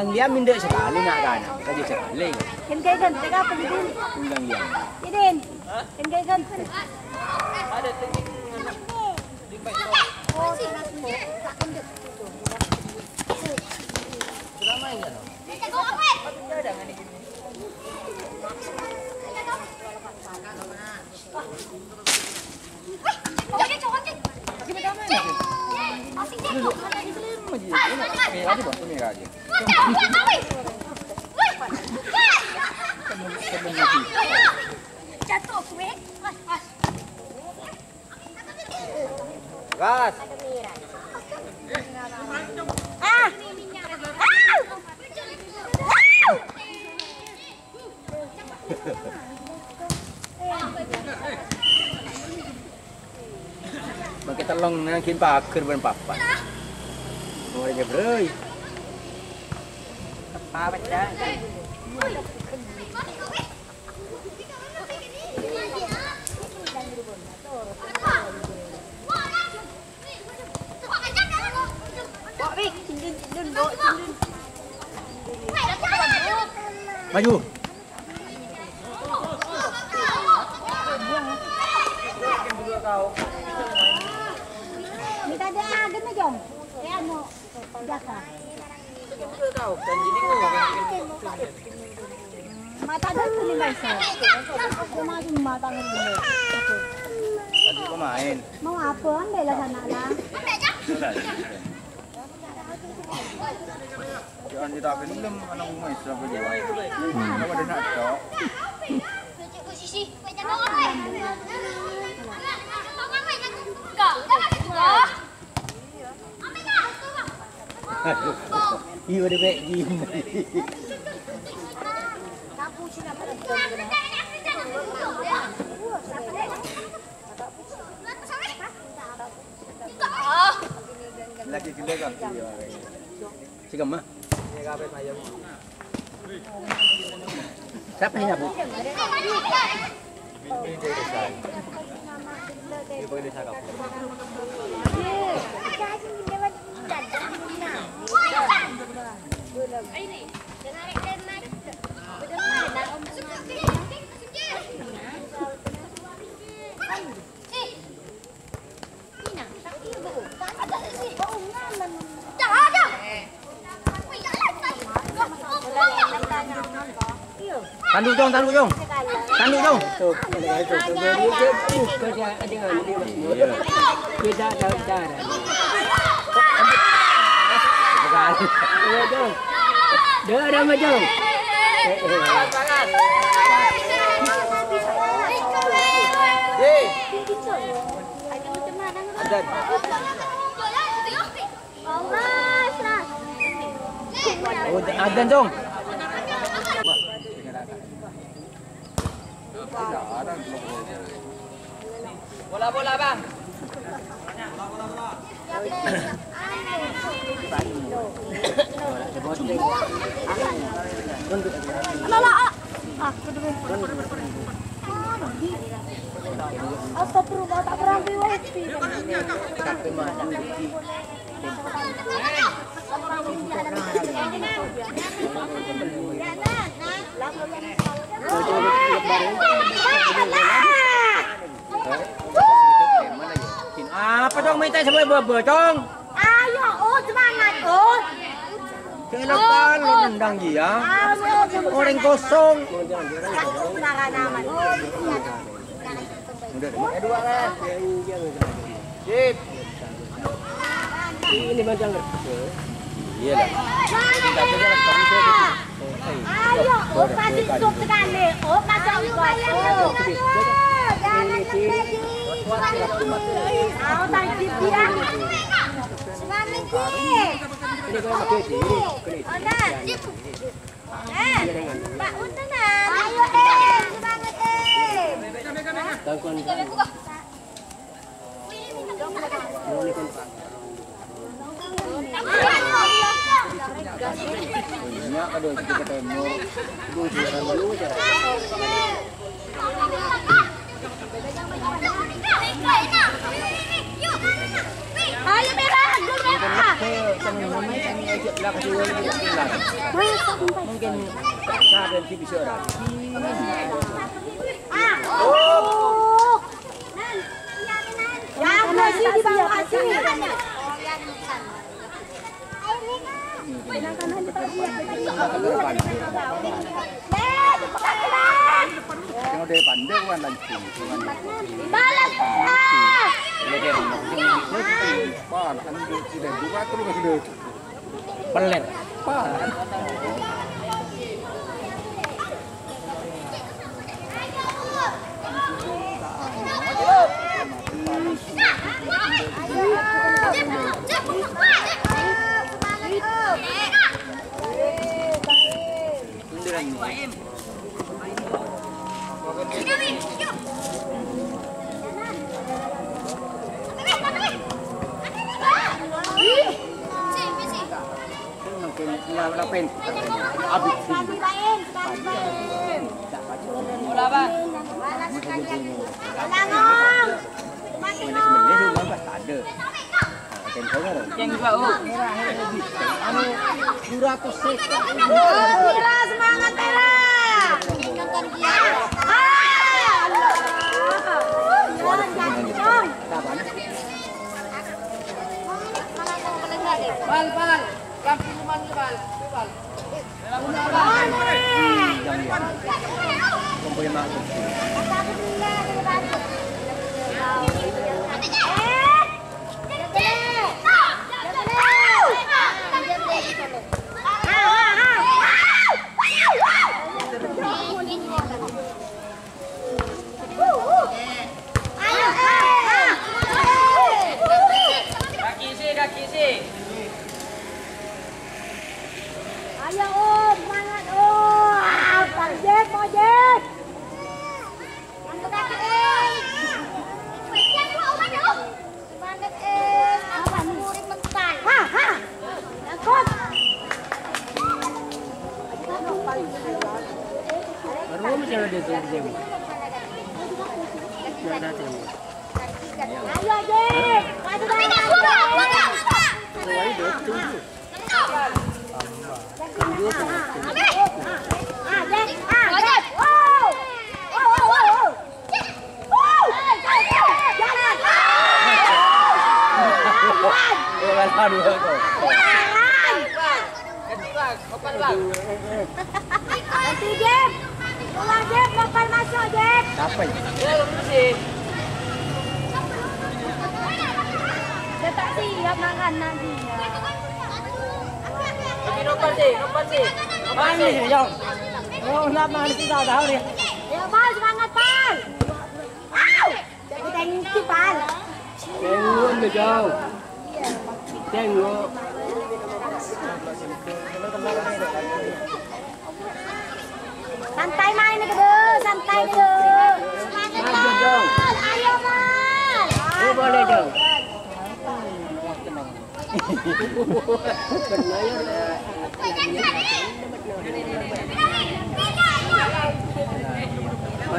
Undang dia minta sekali nak kan. Kaji sekali. Kan kayak kan, tega apa gitu? Undang dia. Idin. Kan kayak kan. Ini aja ini aja. Jatuh kue. Gas. Ah. Paker ben papat. Mau aja bro. Apa baca? Kok Wi, cindun cindun do cindun. Maju. Minta ada agen aja. Ya mau jaka. Mata ada tuh nih guys. Aku mau cuma mata ngene. Tadi pemain. Mau apa deh lah sana lah. Jangan kita film anak rumah Islam aja. Kalau ada nak cok. Iya udah baik gini. Lagi gede kan? Si gemah. Siapa yang nyabut? Ini Tanduk dong, tanduk dong. Tanduk dong. Tuh, itu tuh. Kerja dengan dia. Kita ada cara. Sekali. Iya, dong. Dah ada macam. Ada. Oh, ada dong. Bola-bola bang. Ah. Astagfirullah, tak berambil wifi. Apa dong minta sampai bebe dong? Ayo, oh semangat, oh. Kelapan lo nendang dia. Orang kosong. Oh, dua kan. Sip. Ini macam Iya lah. Ayo, oh kasih sup sekali. Oh, kasih. Oh, jangan Pak Untenan. Ayo, eh. Ayo. Mungkin si bisa. Oh. Yang di bawah sini. Tengok dia pandai kan lanci. Balas. Pan, anda tidak. Pan. Sundiran ni. Mungkin ya lapen. Abis sini. Bola bang. Ini sebenarnya rumah pas tak ada. Macam kau kan? Yang dua oh. Anu 200 set. Tira semangat Tira. Ah, Allah. Jangan jangan. Kapan? Bal bal. Lampu rumah ni bal. Bal. Kumpul mak. Kaki si kaki si. Ayo Om, semangat Om. Ah, Bang Jack, mau Jack. Angkat kaki Om. Semangat Em. Apa murid mental. Ha, ha. Angkut. Baru macam ada tu dia. Ada tu. Ayo Jack. Maju dah. Ah, Jack. Ah, Jack. Wow. Wow, wow, wow, wow. Wow. Jalan. Oh, kalau dua tu. Jalan. Ganti bang. Open bang. Nanti Jack. Keluar Jack, bakal masuk Jack. Siapa? Ya lurus si. Dia tak siap makan nanti. Pergi nomor si. Nomor si. Nomor Mana si. ni, Jom? Oh, nak mana kita tahu dia. Ya, Pal, semangat, Pal. Au! Jadi tengok Pal. Tengok ni, Jom. Tengok. Santai main ni ke santai ni ke. Semangat, Maju, Jom. Pal. Ayo, Pal. Oh, boleh, Jom. Main nama. Nanti satu di dulu. Tujuan dari minggu ke dan ini. Pak ni. Pal, semangat, Pal. Kunti latihan. Pak.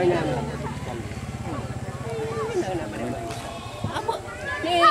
Semangat, Pal. Au,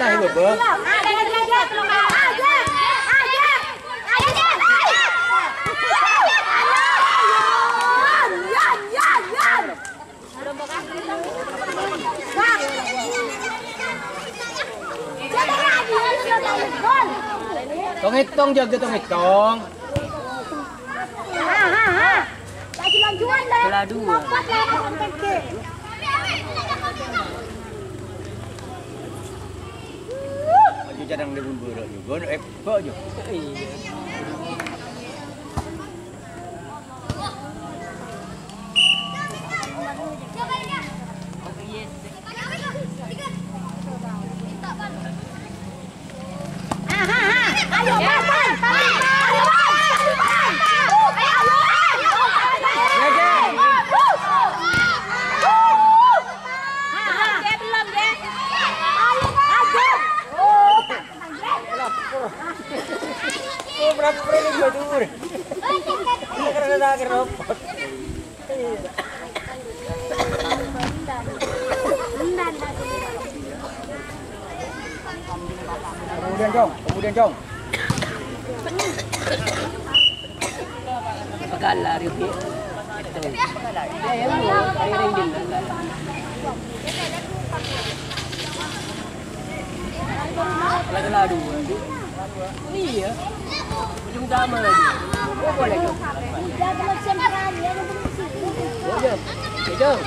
Ibu, Bu. Tong hitung jaga tong hitung. ha ha. Tak jual-jual lah. Belah dua. Lompat lah orang kecil. Dia jarang dah juga. Nak ekor je. Ha ha ha. Ayo pan pan. Ayo pan. Ayo belum deh. Ayo ayo. Oh, Oh, berapa kali dia dur? Kerana dah keropot. Kemudian jong, kemudian jong. Pagala rin pi. Ito. Ay, mo, ay ring din lang. Lagala dua. Iya. Ujung sama lagi. Oh, boleh jom. Dah belum sempat ya, belum sih. Oh, jom. Okay, jom.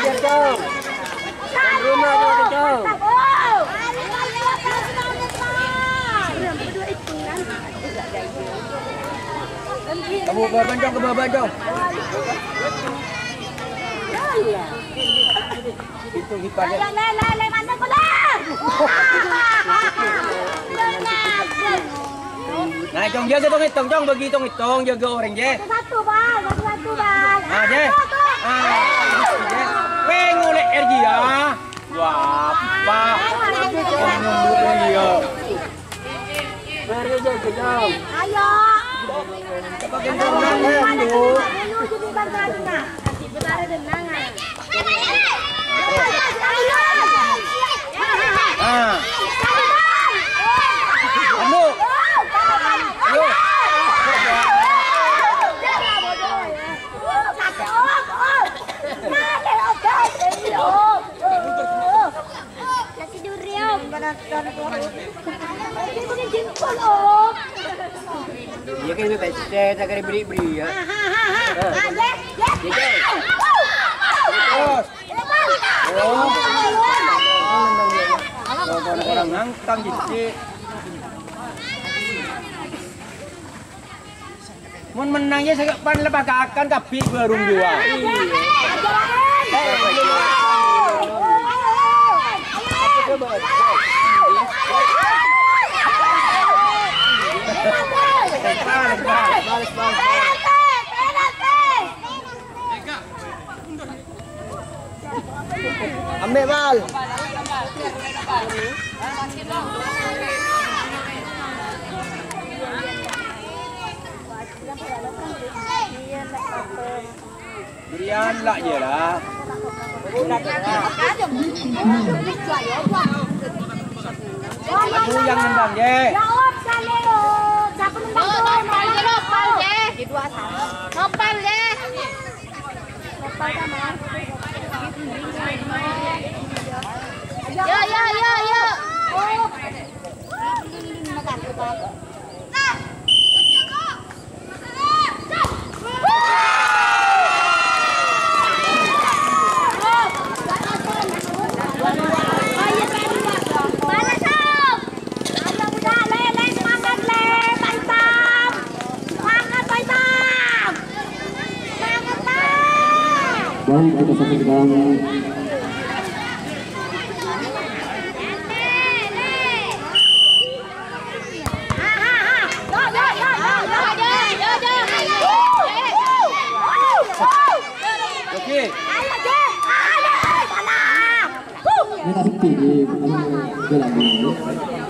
Ajar jom. Rumah jom, jom. Kamu ke bawah jong, ke bawah jong. Itu hipas dia. Nah, jong jaga tong hitung, jong bagi hitung hitung, jaga orang je. Satu bang, satu satu bang. Ah, je. Ah, je. Weh, ngolek RG ya. Wah, apa? Ngomong dia. Mari jom, jom. Ayo. Ah, kamu. Yo. Dia baik tak kena beri-beri ya. Oh. Orang ngangkang jadi. Mun menangnya saya pan lepas akan tapi berung dua. Ambil bal. Berian lah je lah. Aku yang nendang je. Jawab kali Nopal je, nopal sama. Nopal. Oh sob? Ayo budak le le semangat le Pak Hitam. Semangat Pak Hitam. Semangat lah. Baik, kita saksikan Okey. ini tak sepi di anu jalan ini.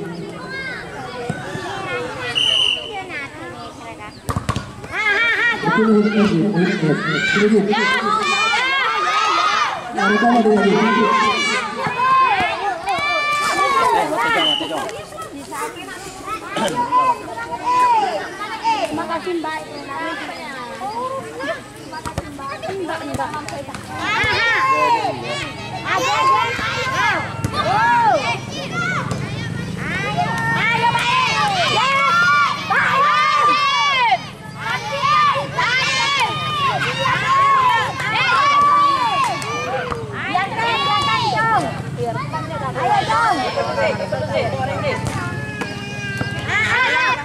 Terima kasih Mbak. Mbak, Mbak. Ada, ada. Oh. Ayo dong.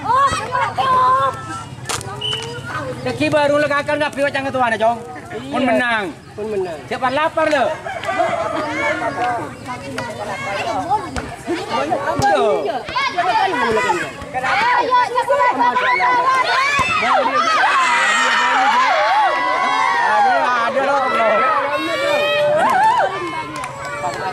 Oh, Teki baru legakan dah piwat jangan tuan jong. Pun menang. Pun menang. Siapa lapar lo?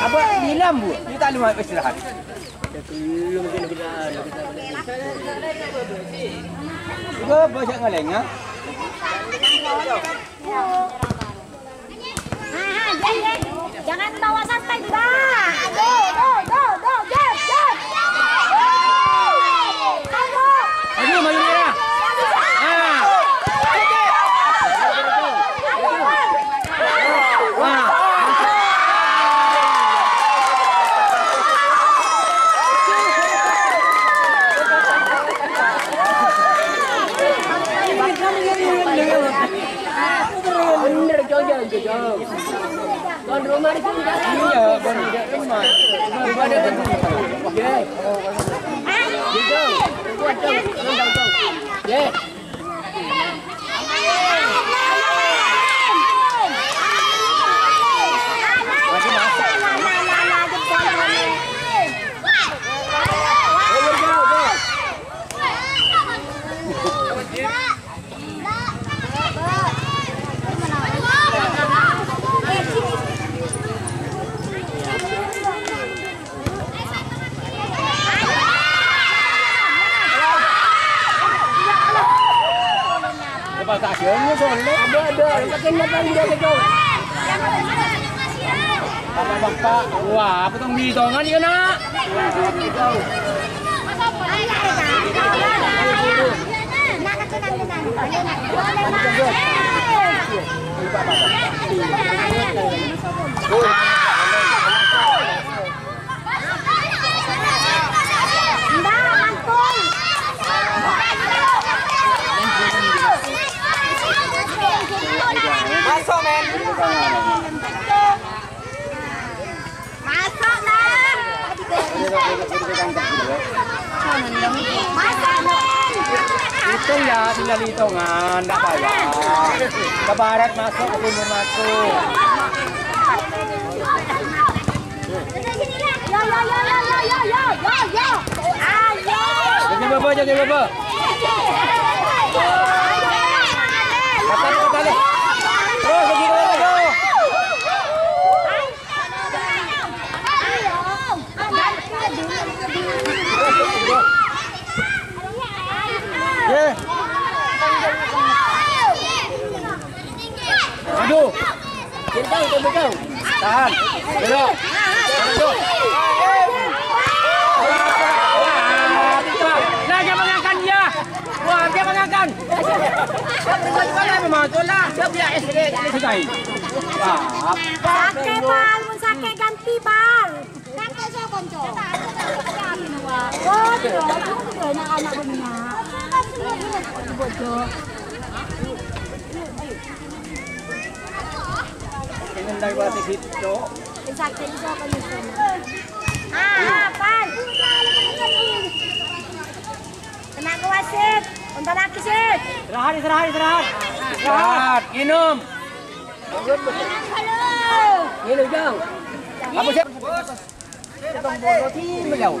Apa hilang bu? Dia tak lima istirahat. Belum kena kita kita Jangan bawa santai, Bang. Go, go, go, go. Yeah. Bapak-bapak, wah, bisa nggak ya nak. Hitung ya, tinggal hitungan, tak payah. Ke barat masuk, ke timur masuk. Bapa. Kata kata. Terus pergi itu juga anak-anak punya. Bodoh. Ini dari batu hijau. Exacto, itu apa nih? Ah, pan. Kena ke wasit. Untuk laki sih. Istirahat, istirahat, istirahat. Istirahat, minum. Minum jauh. Apa sih? Kita bodoh sih, menjauh.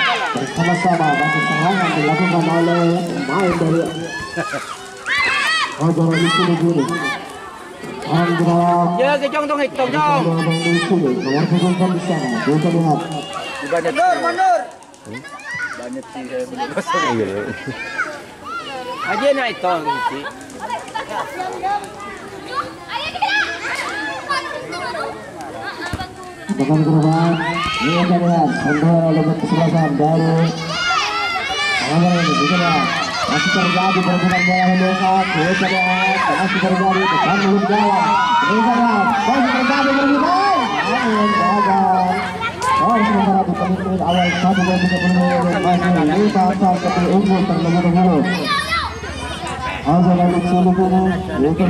bersama-sama masih serangan dilakukan oleh pemain dari Ojo ini sulit ini Andra Ya, kejong tong hitung sulit nomor punggung di sana bisa lihat mundur, mundur. Banyak sih saya kosong. Aja naik tong sih. Bukan korban Ini lihat Sandra lompat kesebelasan dari ini lihat Masih terjadi perbuatan bola Indonesia Kita lihat Masih terjadi Depan mulut gawang Kita lihat Masih terjadi perbuatan Namun gagal Oh sementara di awal satu dan tiga puluh menit masih lima sampai unggul terlebih dahulu. Azal suruh satu korban lagi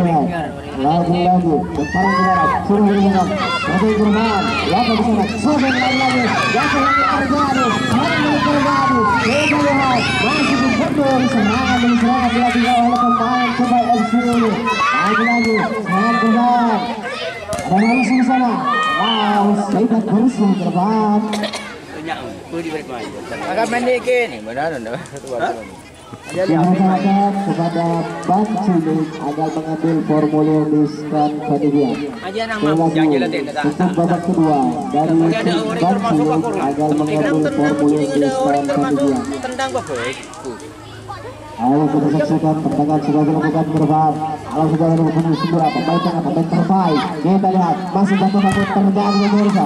di sana lagi terjadi terjadi lihat masih oleh pemain Kubai FC ini serangan korban ada di sana wow. Agak. Silakan kepada Ban Cilik agar mengambil formulir di stand panitia. Untuk babak kedua dari Ban Cilik agar mengambil formulir di stand panitia. Tendang kok, Boy. Ayo kita saksikan pertandingan sudah dilakukan berbahan. Kalau sudah dilakukan semua pemain tengah pemain terbaik. Kita lihat masih satu-satu terjadi pemirsa.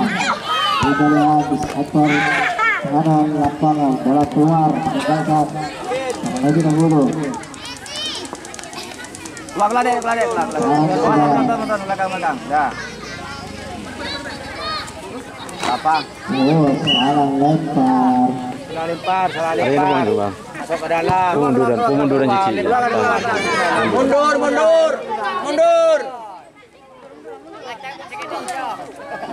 Kita lihat di sektor kanan lapangan bola keluar meninggalkan lagi dahulu. Keluar keluar deh, keluar deh, keluar. Keluar, keluar, keluar, belakang, belakang. Dah. Apa? Oh, salah lempar. Salah lempar, salah lempar. Masuk ke dalam. Cici. Mundur, mundur, mundur.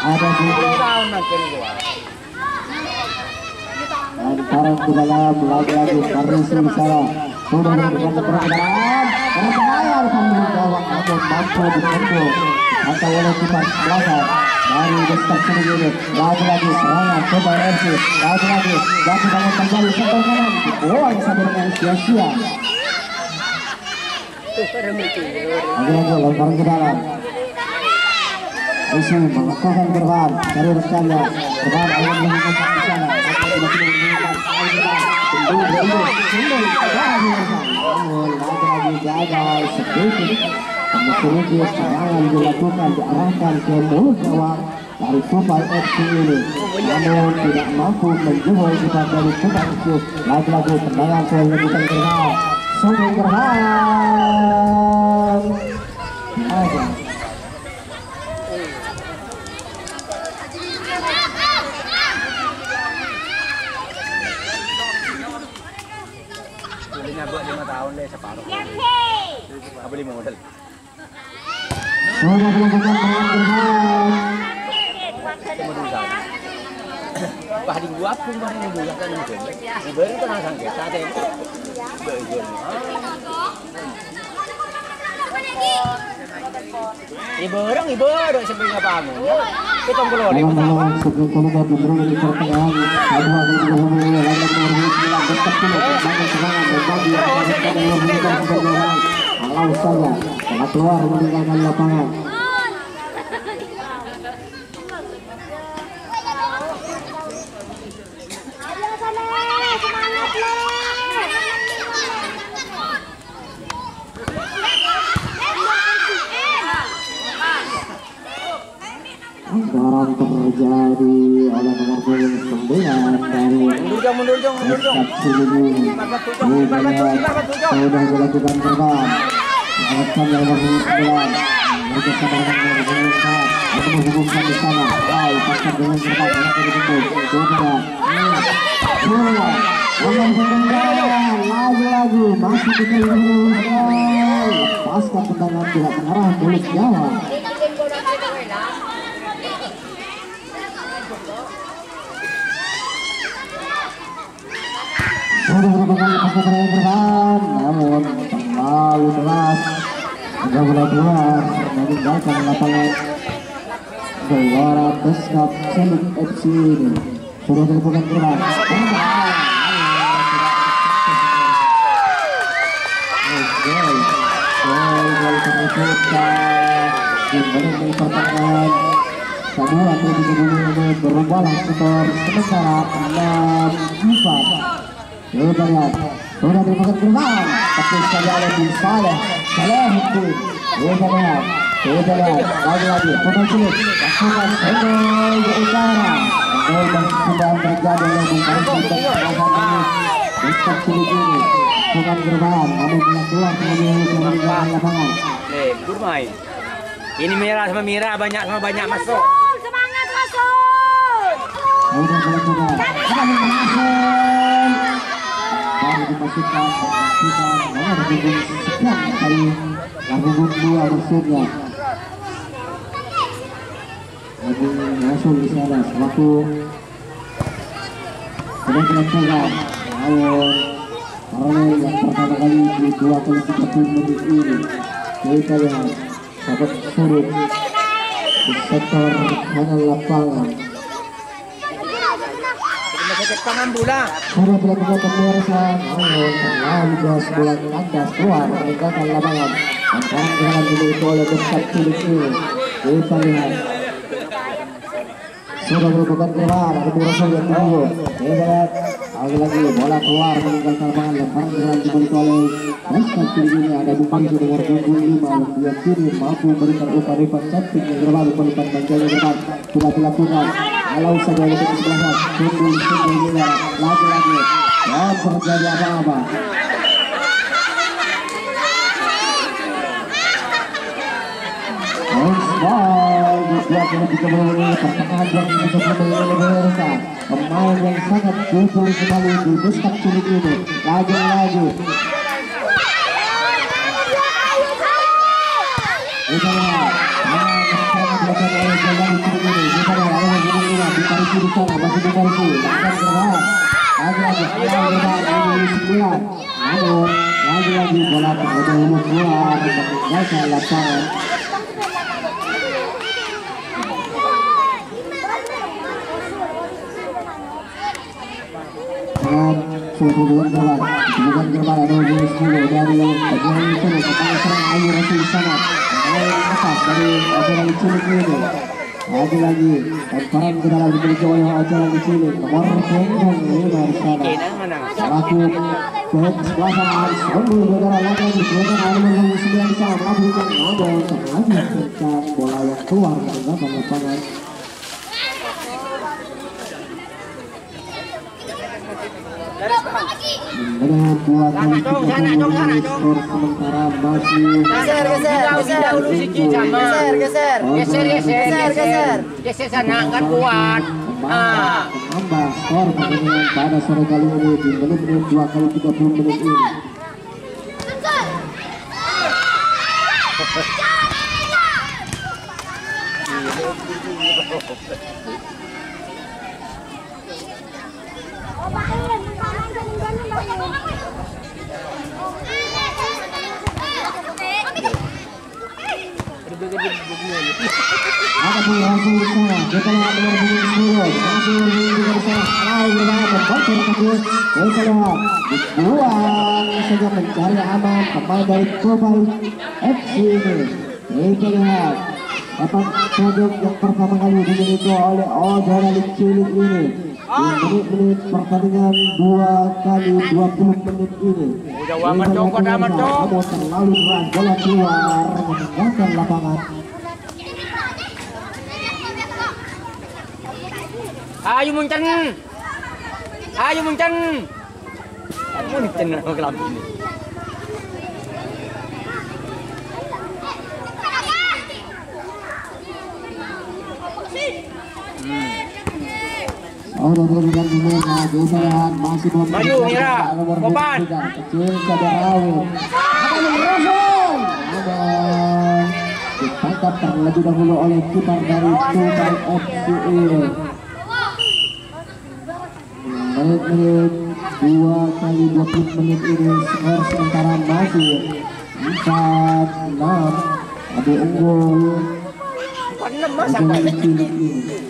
lihat ada di lantaran ke dalam lagi-lagi di sana sudah memberikan lebaran ke dalam karena bahaya sambil gawang namun mampu dikendul atau oleh kipas dari Gustav Sendiri lagi-lagi serangan coba lagi-lagi lagi banyak terjadi sektor kanan. Dibuang sampai dengan sia-sia. Lagi-lagi lemparan ke Isi melakukan berbahan dari rekannya berbahan ayam melakukan di sana menggunakan Namun serangan dilakukan diarahkan ke mulut gawang dari Kupai FC ini Namun tidak mampu menjual kita dari Kupai FC Lagi-lagi tendangan dilakukan berbahan Sungguh Aja Belinya buat lima tahun deh separuh. Apa beli modal? Pun bah ini bulan kan itu. Beri kan asal kita sebelum terlibat di berbagai pertandingan, Abu Abu Ibrahim lagi nomor 9 tetap dulu bangun serangan dan bagi yang akan menurunkan kebenaran. Allah saja telah keluar meninggalkan lapangan. Dorong terjadi oleh nomor punggung 9 dari Mundur jong, mundur jong, mundur jong. Ustaz Sulubi. Sudah dilakukan terbang. Mengatakan yang nomor punggung 9. Mereka sadarkan nomor punggung 4. Atau menghubungkan di sana. Wow, pasang dengan terbang. Mereka ditutup. Sudah. Bola. Nomor punggung 9. Lagi-lagi. Masih di punggung 9. Pasca tendangan tidak mengarah mulut Jawa. Sudah merupakan lepas terakhir berban, namun terlalu deras. Mulai keluar, lapangan ini. Sudah dilakukan berban. Gol, gol, gol penutupkan di menit pertengahan Semua tim di ini berubahlah skor sementara 6-4 kita lihat sudah tapi Ini Eh, merah sama merah banyak sama banyak masuk. Semangat masuk. masuk baru dimasukkan dimasukkan nomor punggung sekian kali punggung dua maksudnya lagi masuk di sana selaku sudah dilakukan namun karena yang pertama kali di dua kali seperti menit ini kita lihat sahabat suruh di sektor kanan lapangan Ke tangan bola. namun terlalu kandas meninggalkan lapangan kita lihat sudah merupakan keluar yang kita lihat lagi-lagi bola keluar meninggalkan lapangan jalan dimiliki oleh dekat cilik ini ada Bukari nomor punggung 5 yang kiri mampu memberikan Rifat cantik yang berbalik banjanya depan sudah dilakukan kalau saja untuk sebelahan tunggu tunggu juga lagi-lagi dan terjadi menilai pemirsa pemain yang sangat betul sekali di Gustav Cilik ini. Lagi-lagi kita lihat ah, serangan dilakukan oleh Jalani Cilik ini kita lihat ada yang ini di sana masih di Parisi akan berbahas awal berbahas ini sembilan namun lagi-lagi bola terlalu umum keluar meninggalkan lapangan dan ada cilik ini lagi-lagi dan peran ke dalam dimiliki oleh ajaran cilik nomor punggung lima di sana selaku pihak kesebelasan Sombul Negara lagi di sebelah nomor sembilan di sana melakukan nomor sengaja kencang bola yang keluar meninggalkan lapangan Sementara masih Geser, geser, geser. Geser, geser. Geser, geser, Geser, geser. Sana kan kuat. Ah. menambah skor pertandingan pada sore kali ini di menit-menit dua kali 30 menit ini. Oh, pakai tangan ganun-ganun lagi. Dia kena bunga ni. Ada pun. Kita lihat nomor punggung 10. Masih berhubung juga di sana. Kalau berbahaya membocor kaki. Kita lihat. Mencari aman. Pemain dari Kobai FC ini. Kita lihat. Dapat pojok yang pertama kali dimiliki oleh Ojana Cilik ini. Menit-menit pertandingan dua kali 20 menit ini. Terlalu keras bola keluar meninggalkan lapangan. Ayo muncen. Ayo muncen. Muncen orang kelambi dulu nah, kita lihat masih belum Maju, Mira. nomor Kopan. 23, kecil Kadarawi akan merosot namun ditangkap terlebih dahulu oleh kiper dari Tupai FCE menit-menit dua kali 20 menit ini skor sementara masih 4 6 ada unggul Panem masak Untuk cilik ini.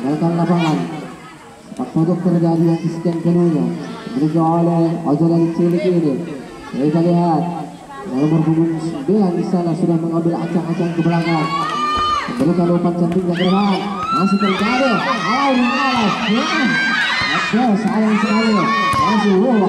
Meninggalkan lapangan Sepak terjadi yang kesekian kalinya Dimiliki oleh Ojolan Cilik ini. Kita lihat Nomor punggung 9 di sana sudah mengambil acang-acang ke belakang. Memberikan umpan cantiknya ke depan Masih terjadi Alau Ya. Ada sayang sekali. Masih wah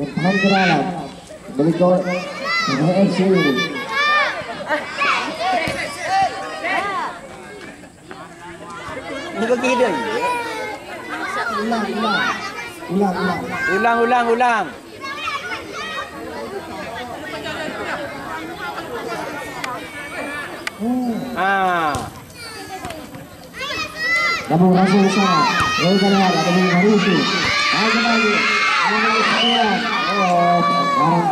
dan tahan ke dalam. Memiliki Tupai FC ini. Ini bagi dia. Ulang, ulang. Ulang, ulang. Ulang, ulang, ulang. Ah, Namun langsung ke sana. Lalu kita lihat ada yang Harusi. Lagi lagi. Oh, sekarang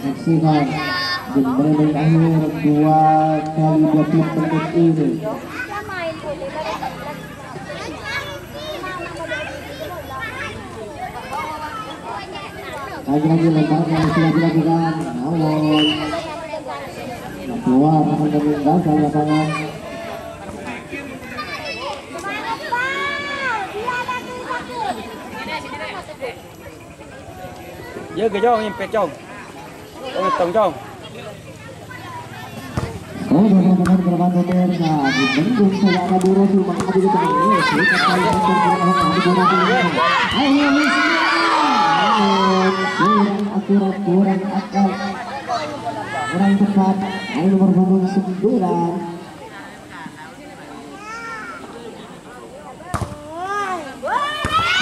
saksikan di menit akhir dua kali 20 menit ini lagi-lagi lembaga yang sudah dilakukan namun keluar akan meninggalkan lapangan Dơ cái chong, nhìn pet chong. Ông tổng chong. Oh, saya ada kurang tepat. Ayo nomor punggung sembilan.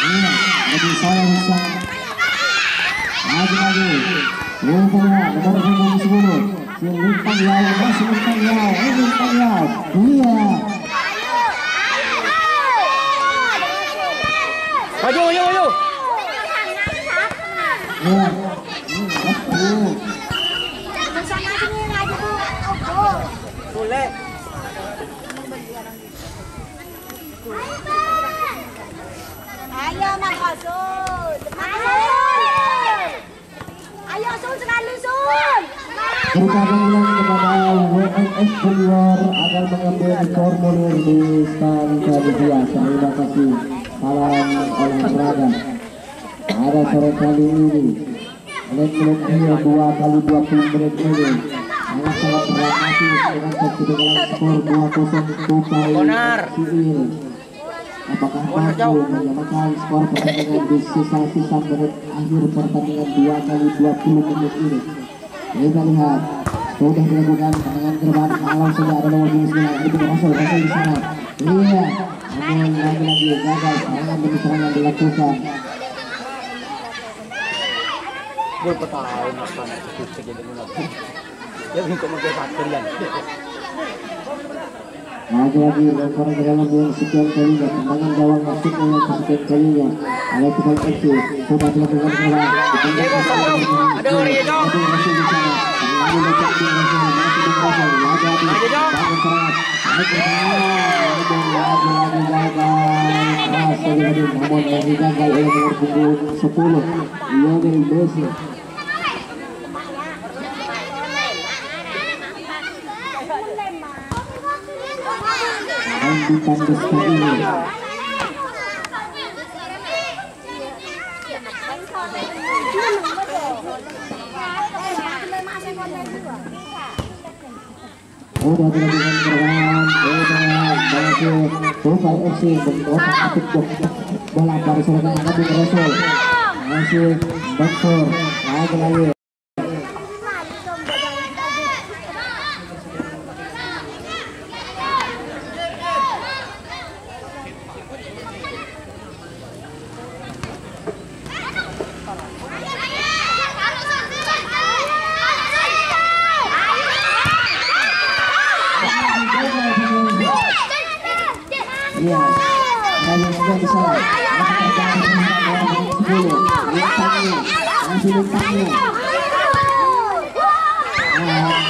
Iya, bisa. Lagi-lagi. Nomor punggung sepuluh. Si Lintang Yao, masih Lintang eh Lintang Yao. Iya. Maju, maju, maju. Iya. Hmm, betul. Boleh. Ayo Mang Sun. Ayo Sun sekali Sun. Kepada WNS Junior agar mengambil formulir di stand. Terima kasih. Salam olahraga. Pada sore kali ini, dua kali 20 menit ini sangat sangat dramatis dengan skor 2-0 Tupai Benar. Siil. Apakah mampu menyamakan skor pertandingan di sisa-sisa menit akhir pertandingan dua kali 20 menit ini? Kita lihat sudah dilakukan tangan terbang kalau sudah ada nomor 29 itu Rasul Rasul di sana. Iya, namun lagi-lagi gagal serangan demi serangan dilakukan. Gol petahun apa itu kejadian lagi. Ya kok mau pakai lan. Lagi-lagi lempar ke dalam yang sekian kalinya tendangan gawang masuknya yang kesekian kalinya oleh Tupai FC coba dilakukan bola Ada orang Di Rasul masih Rasul lagi namun lagi gagal oleh nomor punggung 10 Lionel Messi Andi Tandes ini Udah dilakukan bola baru serangan Nabi Rasul Masih Bentor Lagi-lagi Iya, dan yang sudah bisa Masih terjadi sepuluh Lintangnya Masih lintangnya Ah,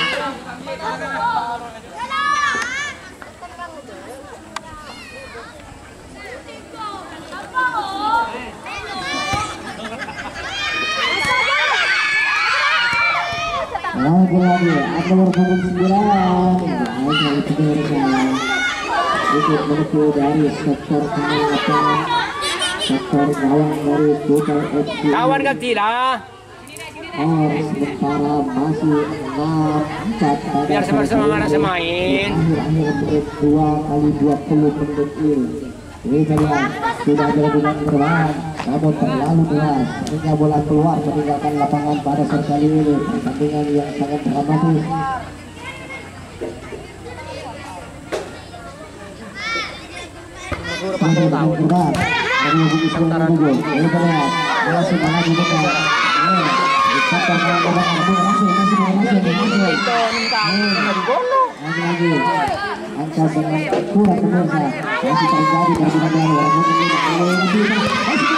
Lagi-lagi ada nomor punggung sembilan Baik dari pemirsa Ikut menuju dari sektor tengah lapangan Sektor gawang dari Tupai FC Kawan kecil lah. Oh, sementara masih enam empat pada Biar sama-sama mana ini. semain. Akhir-akhir menit dua kali 20 menit ini lihat sudah dilakukan perubahan namun terlalu keras sehingga bola keluar meninggalkan lapangan pada sore kali ini pertandingan yang sangat dramatis Eh, angka dengan kurang pemirsa masih terjadi perbedaan dari walaupun ini masih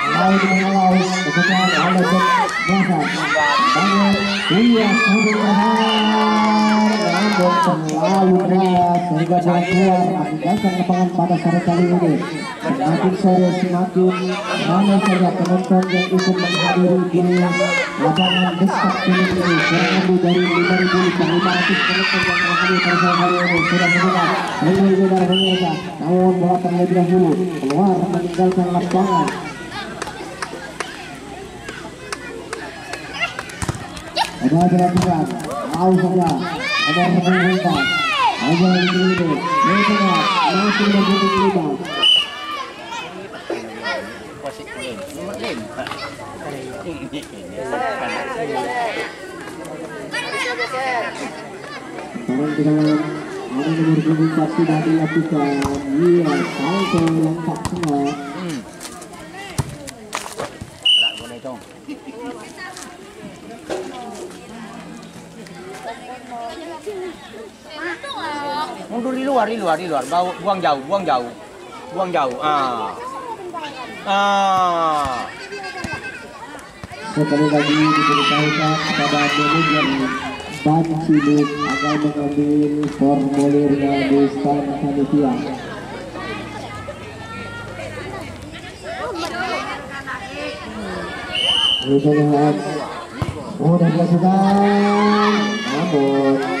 Lalu menghalau. Kemudian oleh Jasa. Banyak. Iya, sudah berhasil. Namun terlalu keras. Sehingga jalan keluar. Meninggalkan lapangan pada sore kali ini. Semakin sore semakin ramai saja penonton yang ikut menghadiri di lapangan desak ini. Kurang dari 5.500 penonton yang menghadiri pada sore kali ini sudah. Mulai dari pemirsa. Namun bola terlebih dahulu keluar meninggalkan lapangan. Ada perhatian, tahu saja, ada pemerintah, ada yang ini tengah, masih lain. Ini. Sekarang kita ada nomor punggung satu sudah dilakukan, iya, salto lengkap semua. Hmm. Tak boleh dong. Mundur di luar, di luar, di luar. Bawa, buang jauh, buang jauh. Buang jauh. Ah. Ah. Sekali lagi diberitahukan kepada manajer Ban Cilik agar mengambil formulirnya di stand panitia. Kita lihat, sudah dilakukan, namun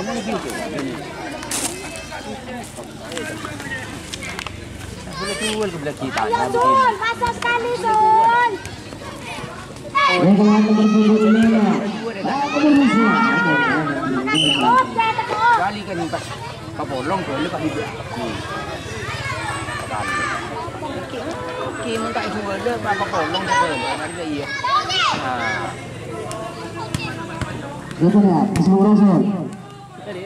ni gitu. Boleh keluar ke belah kita. Ayo Sun, masuk sekali Sun. Yang. Tekuk, saya tekuk. Kali kan pas kapolong tu lepas hidup. Kim jual kolong tu pun. Ada iya. Ha. Kita lihat, masih Bung Rasul. Nomor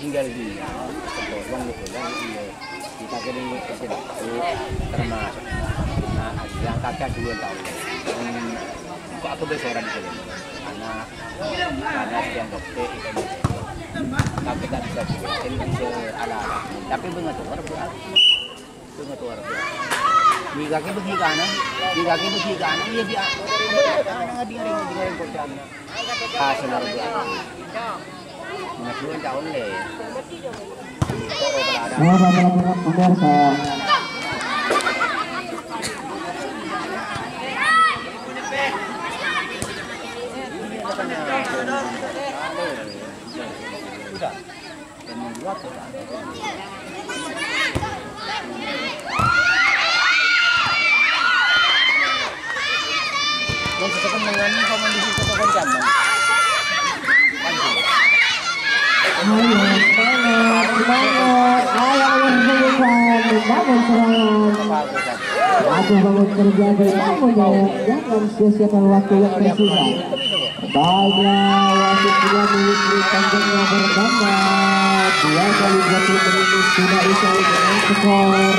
tinggal di. Kita termasuk. Nah, yang kakak dua Kok aku besoran itu anak anak yang dokter itu tapi tak bisa jadi bisa ala tapi bengatur buat bengatur buat di kaki pergi kanan di kaki pergi kanan dia biar kanan di ring di ring kocan ah senar buat mengajukan tahun Nah, para pemirsa, Dan sesuatu dengan komandisi kota cabang. ayo semangat, semangat, ayo menyelesaikan, membangun serangan. Aku bangun terjadi, namun jangan, jangan sia-siakan waktu yang tersisa. Banyak wasit sudah miliki panjangnya berbangga. Dua kali puluh menit sudah usai dengan skor.